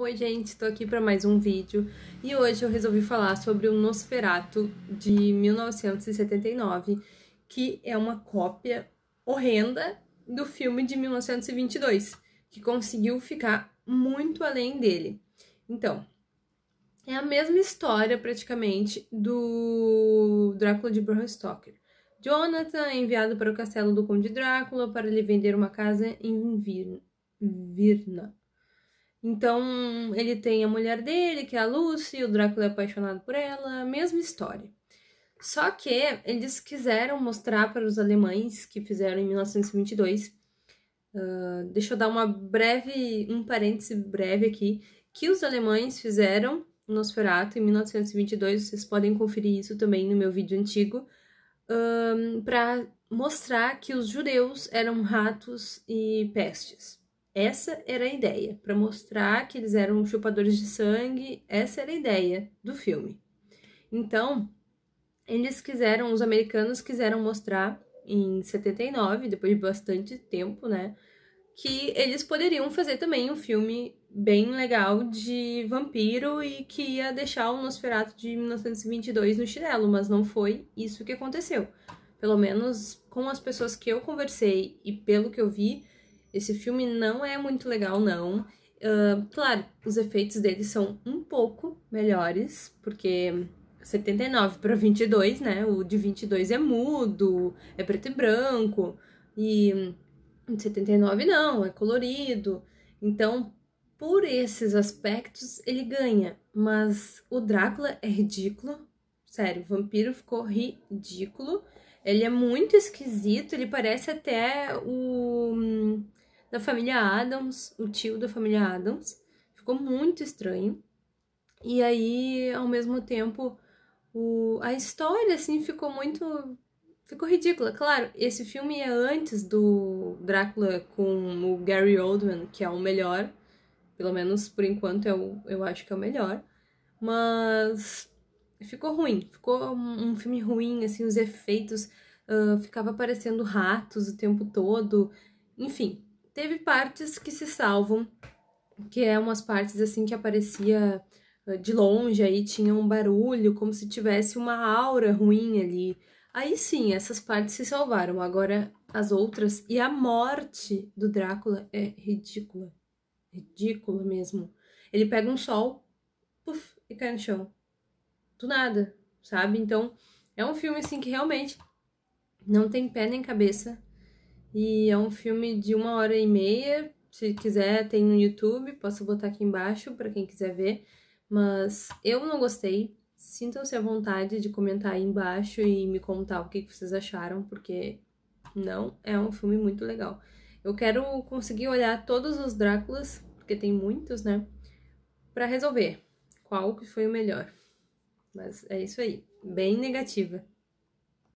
Oi gente, estou aqui para mais um vídeo e hoje eu resolvi falar sobre o Nosferatu de 1979, que é uma cópia horrenda do filme de 1922, que conseguiu ficar muito além dele. Então, é a mesma história praticamente do Drácula de Bram Stoker. Jonathan é enviado para o castelo do Conde Drácula para lhe vender uma casa em Virna então, ele tem a mulher dele, que é a Lucy, o Drácula é apaixonado por ela, mesma história. Só que eles quiseram mostrar para os alemães que fizeram em 1922. Uh, deixa eu dar uma breve, um parêntese breve aqui, que os alemães fizeram Nosferatu em 1922. Vocês podem conferir isso também no meu vídeo antigo, uh, para mostrar que os judeus eram ratos e pestes. Essa era a ideia, para mostrar que eles eram chupadores de sangue, essa era a ideia do filme. Então, eles quiseram, os americanos quiseram mostrar em 79, depois de bastante tempo, né, que eles poderiam fazer também um filme bem legal de vampiro e que ia deixar o Nosferatu de 1922 no chinelo, mas não foi isso que aconteceu. Pelo menos com as pessoas que eu conversei e pelo que eu vi, esse filme não é muito legal, não. Uh, claro, os efeitos dele são um pouco melhores, porque 79 para 22, né? O de 22 é mudo, é preto e branco, e de 79 não, é colorido. Então, por esses aspectos, ele ganha. Mas o Drácula é ridículo. Sério, o vampiro ficou ridículo. Ele é muito esquisito, ele parece até o da família Adams, o tio da família Adams. Ficou muito estranho. E aí, ao mesmo tempo, o, a história, assim, ficou muito. Ficou ridícula. Claro, esse filme é antes do Drácula com o Gary Oldman, que é o melhor. Pelo menos por enquanto eu, eu acho que é o melhor. Mas ficou ruim. Ficou um, um filme ruim, assim, os efeitos. Uh, ficava aparecendo ratos o tempo todo. Enfim, Teve partes que se salvam, que é umas partes assim que aparecia ah, de longe, aí tinha um barulho, como se tivesse uma aura ruim ali. Aí sim, essas partes se salvaram. Agora as outras e a morte do Drácula é ridícula. Ridícula mesmo. Ele pega um sol, puff, e cai no chão. Do nada, sabe? Então, é um filme assim que realmente não tem pé nem cabeça. E é um filme de uma hora e meia. Se quiser, tem no YouTube, posso botar aqui embaixo para quem quiser ver. Mas eu não gostei. Sintam-se à vontade de comentar aí embaixo e me contar o que vocês acharam, porque não é um filme muito legal. Eu quero conseguir olhar todos os Dráculas, porque tem muitos, né? Para resolver qual que foi o melhor. Mas é isso aí, bem negativa.